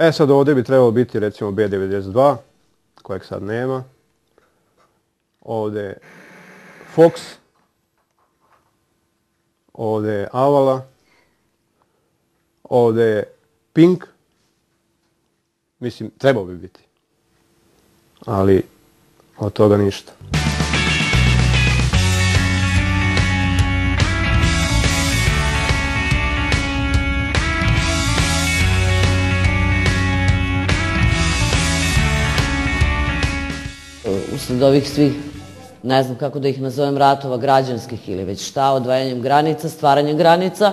E sad ovdje bi trebalo biti recimo B92, kojeg sad nema. Ovdje je Fox. Ovdje je Avala. Ovdje je Pink. Mislim, trebao bi biti. Ali od toga ništa. Usled ovih svih, ne znam kako da ih nazovem, ratova građanskih ili već šta, odvajanjem granica, stvaranjem granica,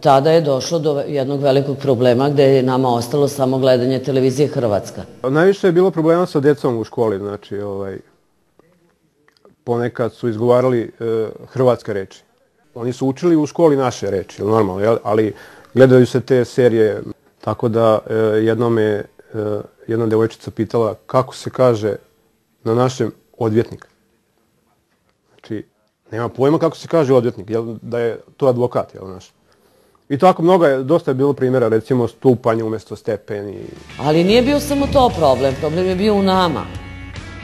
tada je došlo do jednog velikog problema gde je nama ostalo samo gledanje televizije Hrvatska. Najviše je bilo problema sa djecom u školi, znači ovaj, ponekad su izgovarali e, hrvatske reči. Oni su učili u školi naše reči, normalno, jel? ali gledaju se te serije, tako da e, jednom je e, jedna devojčica pitala kako se kaže na našem odvjetnik. Znači, nema pojma kako se kaže odvjetnik, jel, da je to advokat, jel, naš. I tako mnogo je, dosta je bilo primjera, recimo stupanje umjesto stepeni. Ali nije bio samo to problem, problem je bio u nama.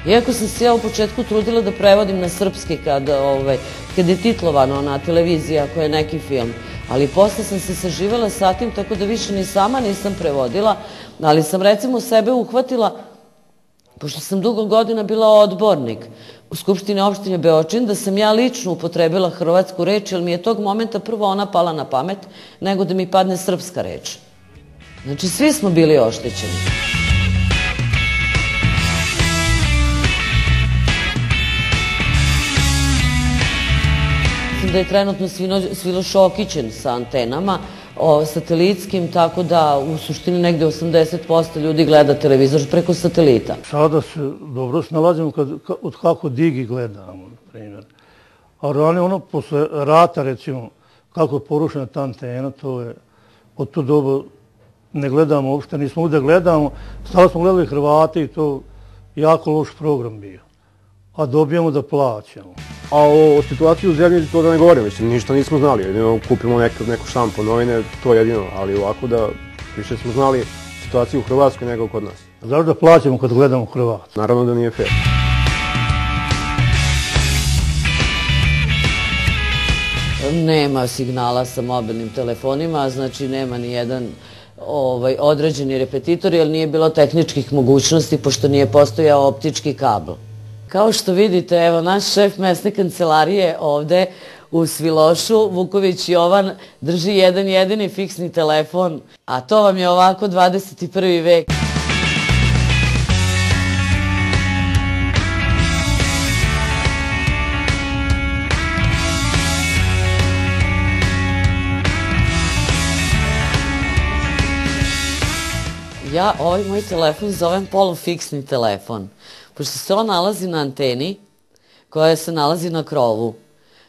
Iako sam se ja u početku trudila da prevodim na srpski kad, ovaj, kad je titlovano na televiziji ako je neki film, ali posle sam se saživala sa tim tako da više ni sama nisam prevodila, ali sam recimo sebe uhvatila pošto sam dugo godina bila odbornik u Skupštini opštine Beočin, da sam ja lično upotrebila hrvatsku reč, jer mi je tog momenta prvo ona pala na pamet, nego da mi padne srpska reč. Znači, svi smo bili oštećeni. Mislim da je trenutno Svilo Šokićen sa antenama, o satelitskim, tako da u suštini negde 80% ljudi gleda televizor preko satelita. Sada se dobro snalazimo kad, od kako digi gledamo, na primjer. A rani ono, posle rata, recimo, kako je porušena ta antena, to je od to doba ne gledamo uopšte, nismo ovdje gledamo. Stalo smo gledali Hrvate i to jako loš program bio. A dobijemo da plaćamo. A o, o situaciji u zemlji to da ne govorim, mislim, ništa nismo znali. Jedino kupimo neko, neko šampo, novine, to je jedino. Ali ovako da više smo znali situaciju u Hrvatskoj nego kod nas. Zašto da plaćamo kad gledamo Hrvatsku? Naravno da nije fair. Nema signala sa mobilnim telefonima, znači nema ni jedan ovaj, određeni repetitor, jer nije bilo tehničkih mogućnosti, pošto nije postojao optički kabel. Kao što vidite, evo, naš šef mesne kancelarije ovde u Svilošu, Vuković Jovan, drži jedan jedini fiksni telefon, a to vam je ovako 21. vek. Ja ovaj moj telefon zovem polufiksni telefon pošto se on nalazi na anteni koja se nalazi na krovu.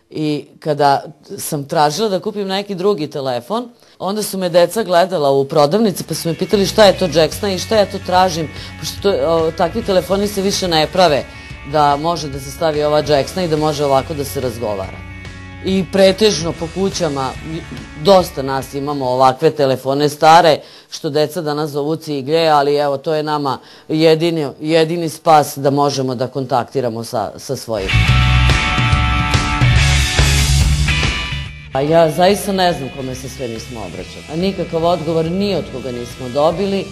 I kada sam tražila da kupim neki drugi telefon, onda su me deca gledala u prodavnici pa su me pitali šta je to Jacksona i šta ja to tražim, pošto to, o, takvi telefoni se više ne prave da može da se stavi ova Jacksona i da može ovako da se razgovara i pretežno po kućama, dosta nas imamo ovakve telefone stare, što deca danas zovu ciglje, ali evo, to je nama jedini, jedini spas da možemo da kontaktiramo sa, sa svojim. A ja zaista ne znam kome se sve nismo obraćali. Nikakav odgovor ni od koga nismo dobili.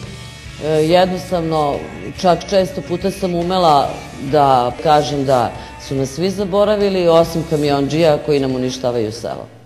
E, jednostavno, čak često puta sam umela da kažem da su nas svi zaboravili, osim kamionđija koji nam uništavaju selo.